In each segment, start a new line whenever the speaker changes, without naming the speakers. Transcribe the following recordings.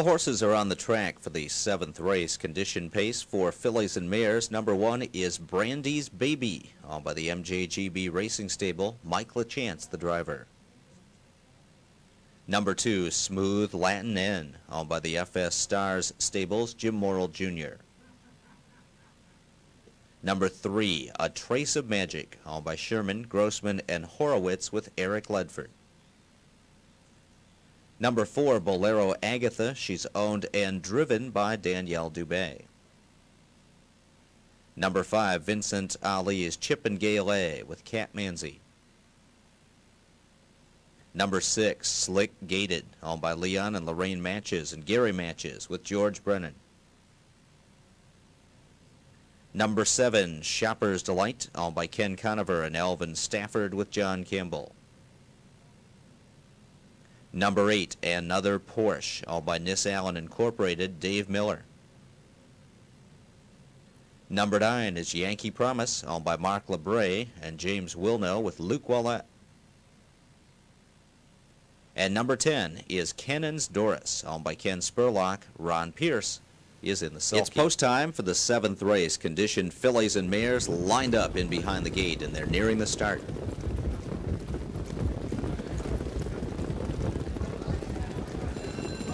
The horses are on the track for the seventh race. Condition pace for fillies and mares. Number one is Brandy's Baby, owned by the MJGB Racing Stable. Mike Lachance, the driver. Number two, Smooth Latin N, owned by the FS Stars Stables. Jim Morrill Jr. Number three, A Trace of Magic, owned by Sherman, Grossman, and Horowitz with Eric Ledford. Number four, Bolero Agatha. She's owned and driven by Danielle Dubé. Number five, Vincent Ali is Chip and Gale with Cat Manzi. Number six, Slick Gated, owned by Leon and Lorraine Matches and Gary Matches with George Brennan. Number seven, Shopper's Delight, owned by Ken Conover and Alvin Stafford with John Campbell. Number eight, another Porsche, all by Nis Allen Incorporated, Dave Miller. Number nine is Yankee Promise, owned by Mark LeBray and James Wilno with Luc Ouellette. And number 10 is Cannon's Doris, owned by Ken Spurlock. Ron Pierce is in the sulky. It's post time for the seventh race. Conditioned fillies and mares lined up in behind the gate, and they're nearing the start.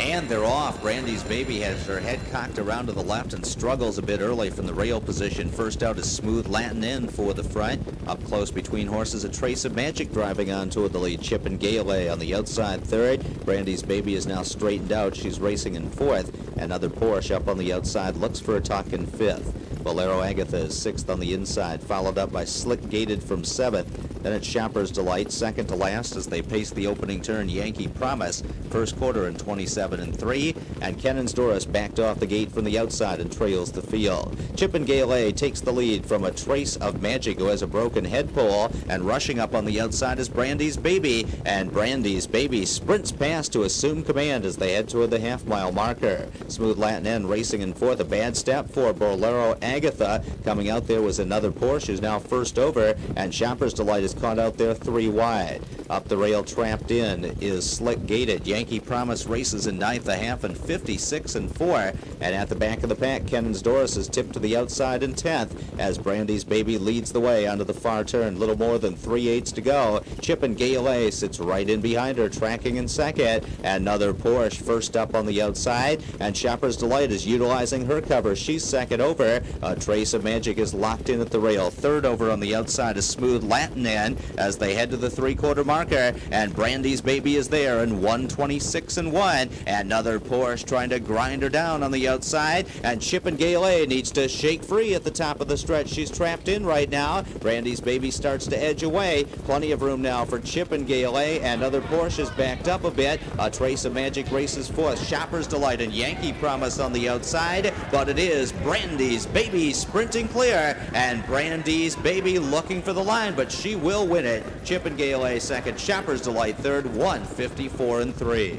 And they're off. Brandy's baby has her head cocked around to the left and struggles a bit early from the rail position. First out is Smooth Latin in for the front. Up close between horses, a trace of magic driving on toward the lead. Chip and Gale on the outside third. Brandy's baby is now straightened out. She's racing in fourth. Another Porsche up on the outside looks for a tuck in fifth. Bolero Agatha is sixth on the inside, followed up by Slick Gated from seventh. Then it's Shopper's Delight, second to last as they pace the opening turn. Yankee Promise, first quarter in 27 and 3. And Cannon's Doris backed off the gate from the outside and trails the field. Chip and Gale takes the lead from a trace of Magic, who has a broken head pole. And rushing up on the outside is Brandy's Baby. And Brandy's Baby sprints past to assume command as they head toward the half mile marker. Smooth Latin End racing in fourth. A bad step for Bolero Agatha. Coming out there was another Porsche who's now first over. And Shopper's Delight is caught out there three wide. Up the rail trapped in is Slick Gated. Yankee Promise races in ninth, a half, and 56 and 4. And at the back of the pack, Cannon's Doris is tipped to the outside in 10th as Brandy's Baby leads the way onto the far turn. Little more than three eighths to go. Chip and Gale sits right in behind her, tracking in second. Another Porsche first up on the outside. And Shopper's Delight is utilizing her cover. She's second over. A Trace of Magic is locked in at the rail. Third over on the outside is Smooth Latin N as they head to the three-quarter marker. And Brandy's Baby is there in 126 and 1. Another Porsche trying to grind her down on the outside. And Chip and Gale needs to shake free at the top of the stretch. She's trapped in right now. Brandy's Baby starts to edge away. Plenty of room now for Chip and Gale. And other Porsches backed up a bit. A Trace of Magic races forth. Shopper's Delight and Yankee Promise on the outside. But it is Brandy's Baby sprinting clear. And Brandy's Baby looking for the line. But she will win it. Chip and Gale second. Shopper's Delight third. 154 and 3.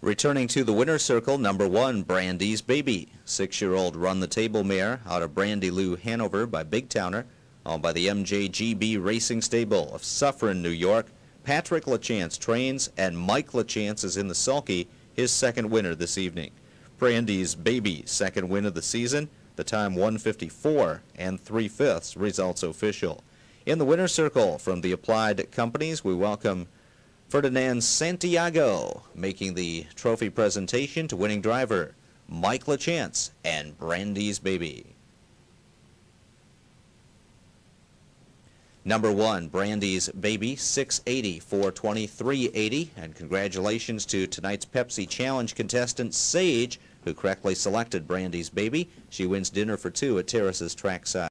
Returning to the winner's circle, number one, Brandy's Baby. Six-year-old run-the-table mare out of Brandy Lou, Hanover by Big Towner, owned by the MJGB Racing Stable of Suffern, New York. Patrick Lachance trains, and Mike Lachance is in the sulky, his second winner this evening. Brandy's Baby, second win of the season, the time 154 and 3 fifths, results official. In the winner's circle from the Applied Companies, we welcome Ferdinand Santiago making the trophy presentation to winning driver Mike Lachance and Brandy's Baby. Number one, Brandy's Baby, 680 for 2380. And congratulations to tonight's Pepsi Challenge contestant, Sage, who correctly selected Brandy's Baby. She wins dinner for two at Terrace's trackside.